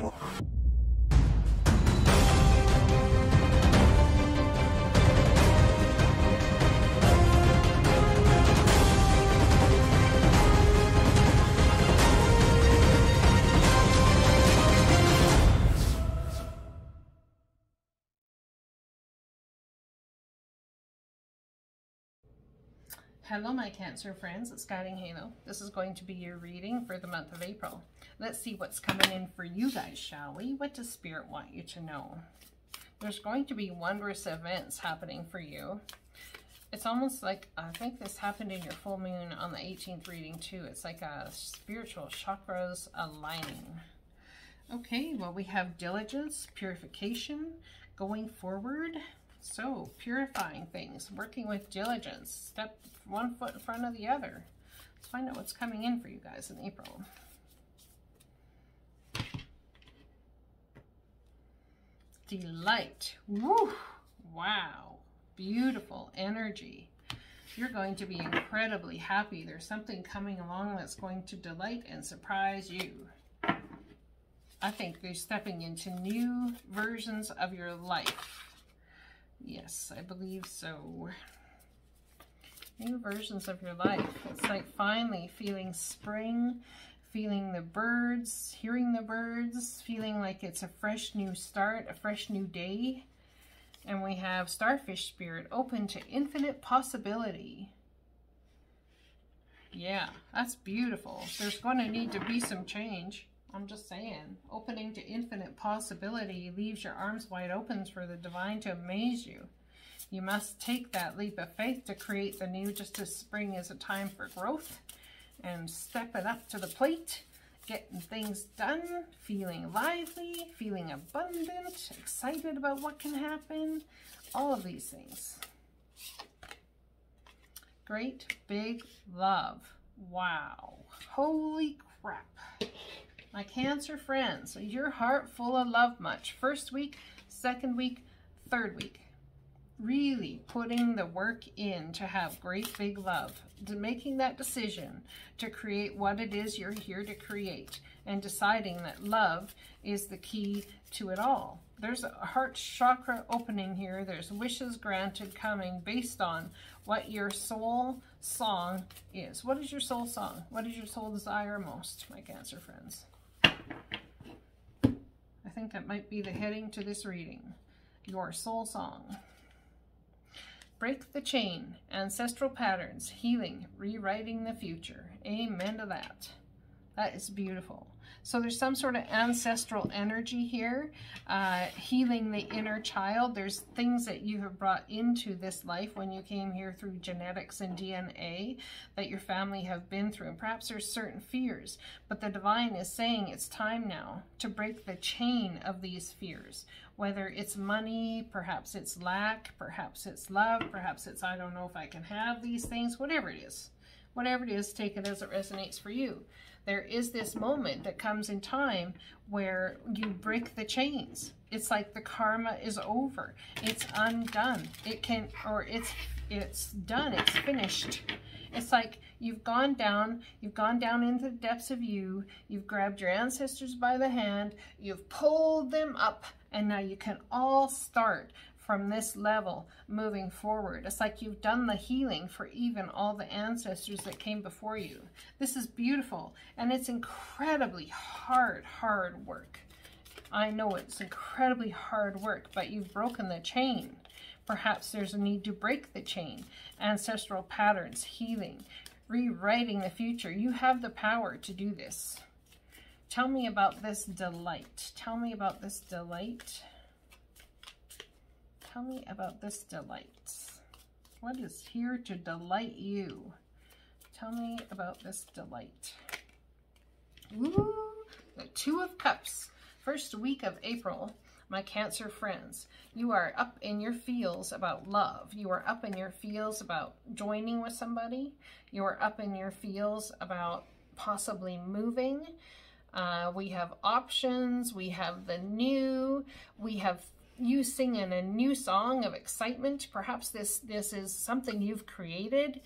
もう。Hello my Cancer friends, it's Guiding Halo. This is going to be your reading for the month of April. Let's see what's coming in for you guys, shall we? What does Spirit want you to know? There's going to be wondrous events happening for you. It's almost like, I think this happened in your full moon on the 18th reading too. It's like a spiritual chakras aligning. Okay, well we have diligence, purification, going forward, so, purifying things, working with diligence, step one foot in front of the other. Let's find out what's coming in for you guys in April. Delight. Woo! Wow. Beautiful energy. You're going to be incredibly happy. There's something coming along that's going to delight and surprise you. I think you're stepping into new versions of your life Yes, I believe so. New versions of your life. It's like finally feeling spring, feeling the birds, hearing the birds, feeling like it's a fresh new start, a fresh new day. And we have Starfish Spirit, open to infinite possibility. Yeah, that's beautiful. There's going to need to be some change. I'm just saying, opening to infinite possibility leaves your arms wide open for the divine to amaze you. You must take that leap of faith to create the new, just as spring is a time for growth and stepping up to the plate, getting things done, feeling lively, feeling abundant, excited about what can happen, all of these things. Great big love. Wow. Holy crap. My Cancer friends, your heart full of love much. First week, second week, third week. Really putting the work in to have great big love, to making that decision to create what it is you're here to create and deciding that love is the key to it all. There's a heart chakra opening here. There's wishes granted coming based on what your soul song is. What is your soul song? What does your soul desire most, my Cancer friends? I think that might be the heading to this reading. Your soul song. Break the chain, ancestral patterns, healing, rewriting the future. Amen to that. That is beautiful. So there's some sort of ancestral energy here, uh, healing the inner child. There's things that you have brought into this life when you came here through genetics and DNA that your family have been through. And perhaps there's certain fears, but the divine is saying it's time now to break the chain of these fears. Whether it's money, perhaps it's lack, perhaps it's love, perhaps it's I don't know if I can have these things, whatever it is. Whatever it is, take it as it resonates for you there is this moment that comes in time where you break the chains. It's like the karma is over. It's undone. It can, or it's, it's done. It's finished. It's like you've gone down, you've gone down into the depths of you, you've grabbed your ancestors by the hand, you've pulled them up, and now you can all start from this level moving forward. It's like you've done the healing for even all the ancestors that came before you. This is beautiful and it's incredibly hard, hard work. I know it's incredibly hard work, but you've broken the chain. Perhaps there's a need to break the chain. Ancestral patterns, healing, rewriting the future. You have the power to do this. Tell me about this delight. Tell me about this delight. Tell me about this delight. What is here to delight you? Tell me about this delight. Ooh, the Two of Cups. First week of April, my Cancer friends. You are up in your feels about love. You are up in your feels about joining with somebody. You are up in your feels about possibly moving. Uh, we have options. We have the new. We have you singing a new song of excitement. Perhaps this, this is something you've created,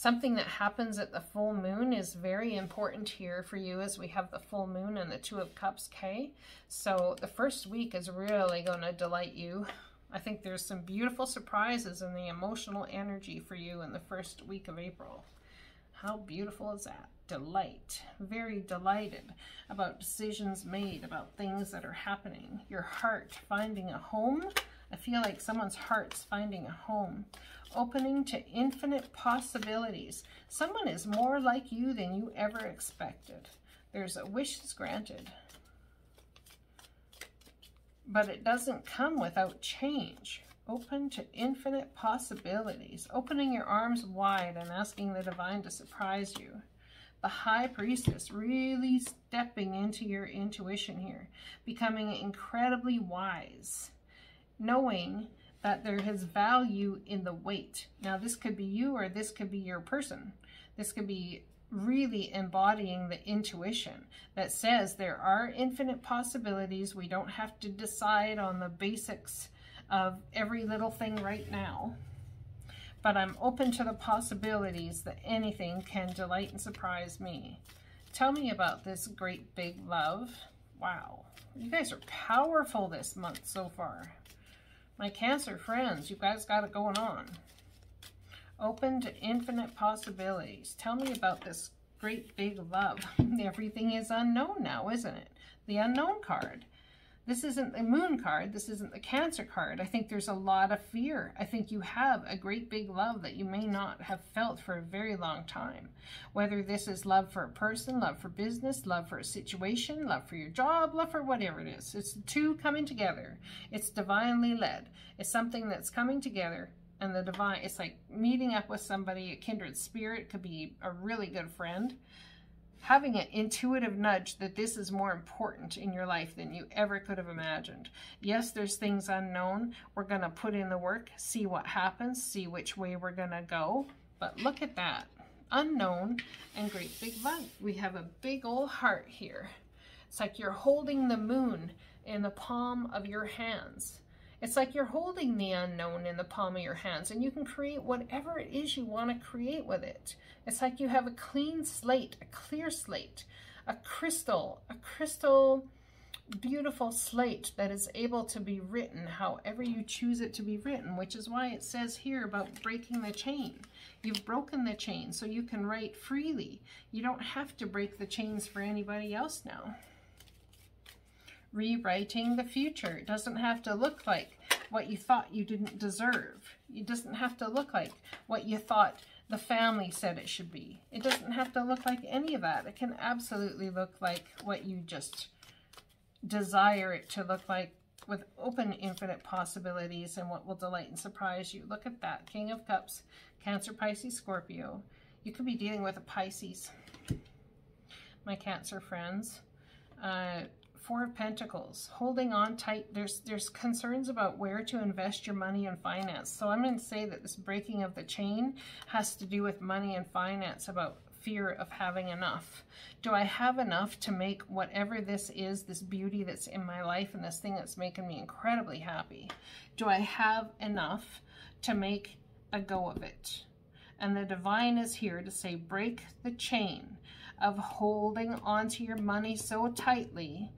Something that happens at the full moon is very important here for you as we have the full moon and the Two of Cups K. So the first week is really going to delight you. I think there's some beautiful surprises in the emotional energy for you in the first week of April. How beautiful is that? Delight. Very delighted about decisions made, about things that are happening. Your heart finding a home. I feel like someone's heart's finding a home opening to infinite possibilities. Someone is more like you than you ever expected. There's a wish is granted. But it doesn't come without change. Open to infinite possibilities. Opening your arms wide and asking the divine to surprise you. The high priestess really stepping into your intuition here. Becoming incredibly wise. Knowing that there is value in the wait. Now, this could be you or this could be your person. This could be really embodying the intuition that says there are infinite possibilities. We don't have to decide on the basics of every little thing right now. But I'm open to the possibilities that anything can delight and surprise me. Tell me about this great big love. Wow. You guys are powerful this month so far. My Cancer friends, you guys got it going on. Open to infinite possibilities. Tell me about this great big love. Everything is unknown now, isn't it? The unknown card. This isn't the moon card. This isn't the cancer card. I think there's a lot of fear. I think you have a great big love that you may not have felt for a very long time. Whether this is love for a person, love for business, love for a situation, love for your job, love for whatever it is. It's the two coming together. It's divinely led. It's something that's coming together and the divine, it's like meeting up with somebody, a kindred spirit, could be a really good friend having an intuitive nudge that this is more important in your life than you ever could have imagined. Yes, there's things unknown. We're going to put in the work, see what happens, see which way we're going to go. But look at that. Unknown and great big love. We have a big old heart here. It's like you're holding the moon in the palm of your hands. It's like you're holding the unknown in the palm of your hands and you can create whatever it is you want to create with it. It's like you have a clean slate, a clear slate, a crystal, a crystal beautiful slate that is able to be written however you choose it to be written, which is why it says here about breaking the chain. You've broken the chain so you can write freely. You don't have to break the chains for anybody else now rewriting the future. It doesn't have to look like what you thought you didn't deserve. It doesn't have to look like what you thought the family said it should be. It doesn't have to look like any of that. It can absolutely look like what you just desire it to look like with open infinite possibilities and what will delight and surprise you. Look at that. King of Cups, Cancer, Pisces, Scorpio. You could be dealing with a Pisces, my Cancer friends. Uh, Four of Pentacles, holding on tight. There's there's concerns about where to invest your money and finance. So I'm going to say that this breaking of the chain has to do with money and finance, about fear of having enough. Do I have enough to make whatever this is, this beauty that's in my life and this thing that's making me incredibly happy? Do I have enough to make a go of it? And the divine is here to say, break the chain of holding onto your money so tightly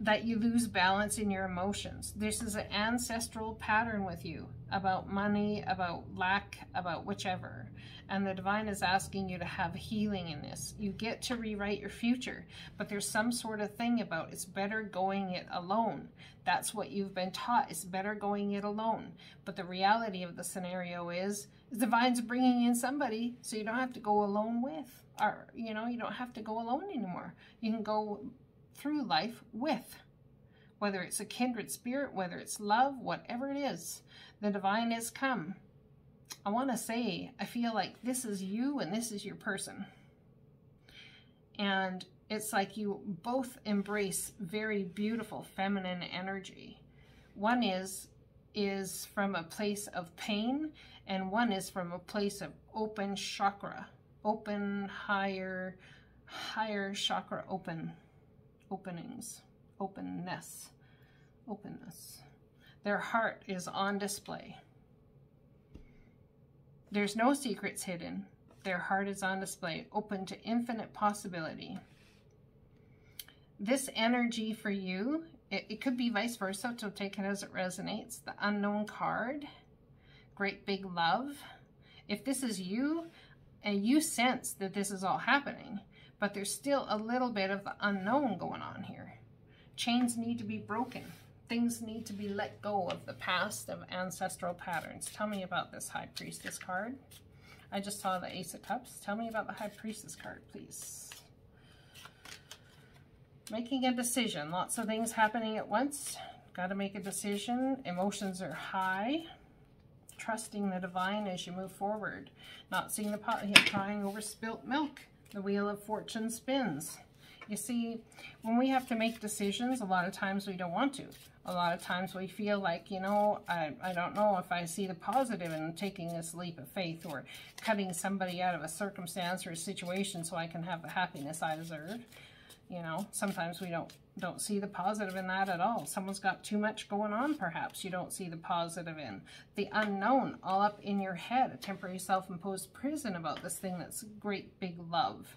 that you lose balance in your emotions. This is an ancestral pattern with you about money, about lack, about whichever. And the divine is asking you to have healing in this. You get to rewrite your future, but there's some sort of thing about it's better going it alone. That's what you've been taught. It's better going it alone. But the reality of the scenario is, the divine's bringing in somebody so you don't have to go alone with. Or, you know, you don't have to go alone anymore. You can go through life with. Whether it's a kindred spirit, whether it's love, whatever it is, the divine is come. I want to say, I feel like this is you and this is your person. And it's like you both embrace very beautiful feminine energy. One is is from a place of pain and one is from a place of open chakra, open higher higher chakra open openings, openness, openness. Their heart is on display. There's no secrets hidden. Their heart is on display, open to infinite possibility. This energy for you, it, it could be vice versa, so take it as it resonates. The unknown card, great big love. If this is you, and you sense that this is all happening, but there's still a little bit of the unknown going on here. Chains need to be broken. Things need to be let go of the past of ancestral patterns. Tell me about this High Priestess card. I just saw the Ace of Cups. Tell me about the High Priestess card, please. Making a decision. Lots of things happening at once. Got to make a decision. Emotions are high. Trusting the divine as you move forward. Not seeing the pot here crying over spilt milk. The Wheel of Fortune spins. You see, when we have to make decisions, a lot of times we don't want to. A lot of times we feel like, you know, I, I don't know if I see the positive in taking this leap of faith or cutting somebody out of a circumstance or a situation so I can have the happiness I deserve. You know, sometimes we don't don't see the positive in that at all. Someone's got too much going on, perhaps. You don't see the positive in. The unknown, all up in your head, a temporary self-imposed prison about this thing that's great big love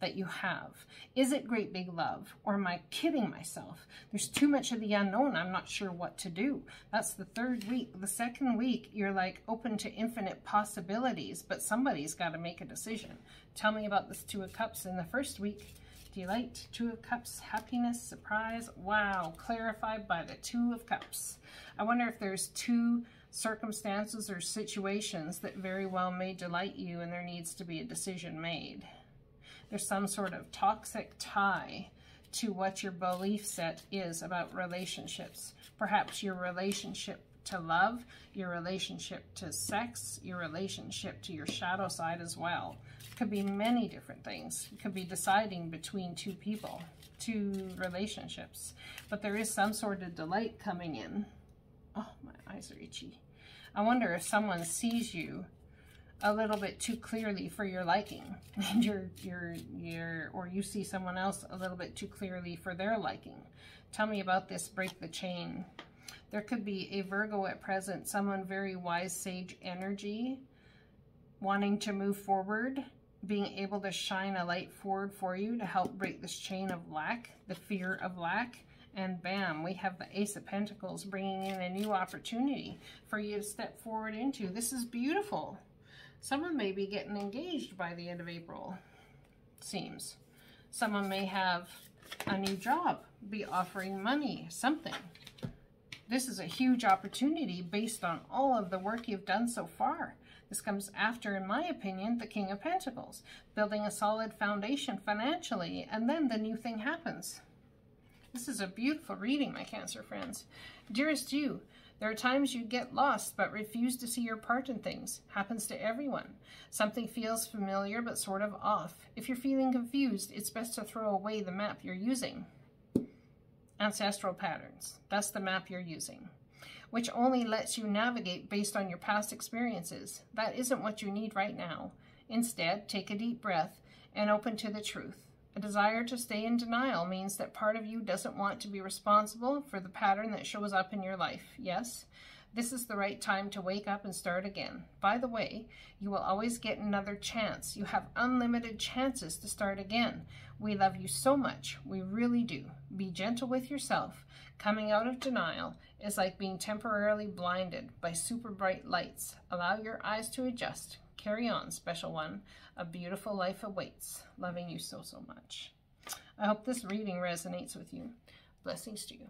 that you have. Is it great big love or am I kidding myself? There's too much of the unknown. I'm not sure what to do. That's the third week. The second week, you're like open to infinite possibilities, but somebody's got to make a decision. Tell me about this Two of Cups in the first week delight, two of cups, happiness, surprise. Wow, clarified by the two of cups. I wonder if there's two circumstances or situations that very well may delight you and there needs to be a decision made. There's some sort of toxic tie to what your belief set is about relationships. Perhaps your relationship to love, your relationship to sex, your relationship to your shadow side as well. It could be many different things. It could be deciding between two people, two relationships. But there is some sort of delight coming in. Oh, my eyes are itchy. I wonder if someone sees you a little bit too clearly for your liking and you're you're you're or you see someone else a little bit too clearly for their liking tell me about this break the chain there could be a Virgo at present, someone very wise, sage energy, wanting to move forward, being able to shine a light forward for you to help break this chain of lack, the fear of lack. And bam, we have the Ace of Pentacles bringing in a new opportunity for you to step forward into. This is beautiful. Someone may be getting engaged by the end of April, seems. Someone may have a new job, be offering money, something. This is a huge opportunity based on all of the work you've done so far. This comes after, in my opinion, the King of Pentacles, building a solid foundation financially, and then the new thing happens. This is a beautiful reading, my Cancer friends. Dearest you, there are times you get lost but refuse to see your part in things. Happens to everyone. Something feels familiar but sort of off. If you're feeling confused, it's best to throw away the map you're using ancestral patterns. That's the map you're using, which only lets you navigate based on your past experiences. That isn't what you need right now. Instead, take a deep breath and open to the truth. A desire to stay in denial means that part of you doesn't want to be responsible for the pattern that shows up in your life. Yes, this is the right time to wake up and start again. By the way, you will always get another chance. You have unlimited chances to start again. We love you so much. We really do. Be gentle with yourself. Coming out of denial is like being temporarily blinded by super bright lights. Allow your eyes to adjust. Carry on, special one. A beautiful life awaits. Loving you so, so much. I hope this reading resonates with you. Blessings to you.